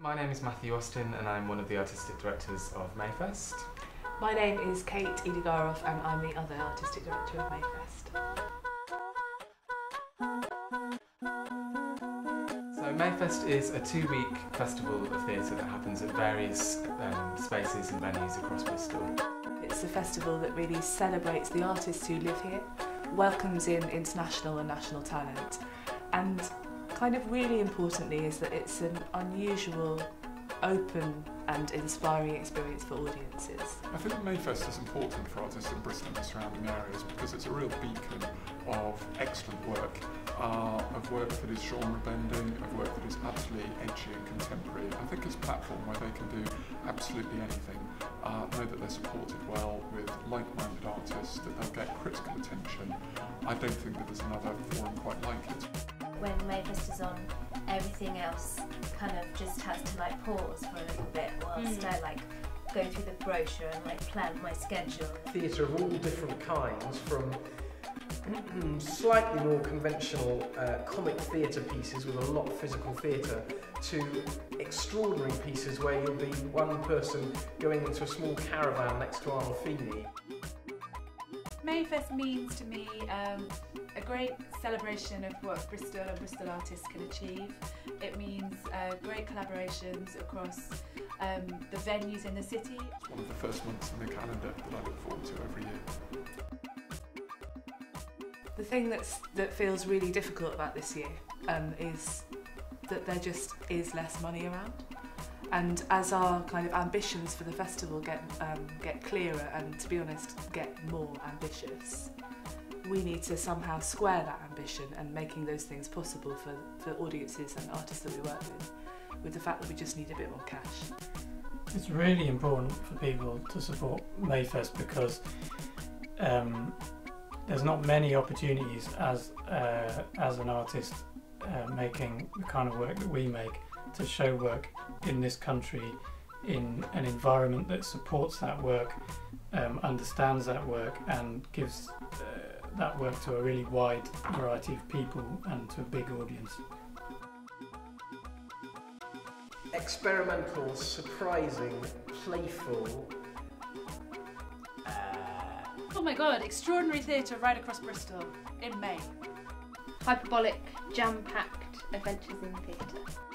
My name is Matthew Austin and I'm one of the artistic directors of Mayfest. My name is Kate Yedigaroff and I'm the other artistic director of Mayfest. So Mayfest is a two-week festival of theatre that happens at various um, spaces and venues across Bristol. It's a festival that really celebrates the artists who live here, welcomes in international and national talent and kind of really importantly is that it's an unusual, open and inspiring experience for audiences. I think Mayfest is important for artists in Bristol and the surrounding areas because it's a real beacon of excellent work, uh, of work that is genre bending, of work that is absolutely edgy and contemporary. I think it's a platform where they can do absolutely anything, uh, know that they're supported well with like-minded artists, that they'll get critical attention. I don't think that there's another forum quite like it when Mayfest is on, everything else kind of just has to like pause for a little bit whilst mm. I like go through the brochure and like plan my schedule. Theatre of all different kinds from slightly more conventional uh, comic theatre pieces with a lot of physical theatre to extraordinary pieces where you'll be one person going into a small caravan next to Arnolfini. Mayfest means to me um, a great celebration of what Bristol and Bristol artists can achieve. It means uh, great collaborations across um, the venues in the city. It's one of the first months in the calendar that I look forward to every year. The thing that's, that feels really difficult about this year um, is that there just is less money around. And as our kind of ambitions for the festival get um, get clearer and, to be honest, get more ambitious, we need to somehow square that ambition and making those things possible for, for audiences and artists that we work with, with the fact that we just need a bit more cash. It's really important for people to support Mayfest because um, there's not many opportunities as uh, as an artist uh, making the kind of work that we make to show work in this country in an environment that supports that work, um, understands that work, and gives uh, that work to a really wide variety of people and to a big audience. Experimental, surprising, playful. Uh... Oh my god, extraordinary theatre right across Bristol in May. Hyperbolic, jam packed adventures in theatre.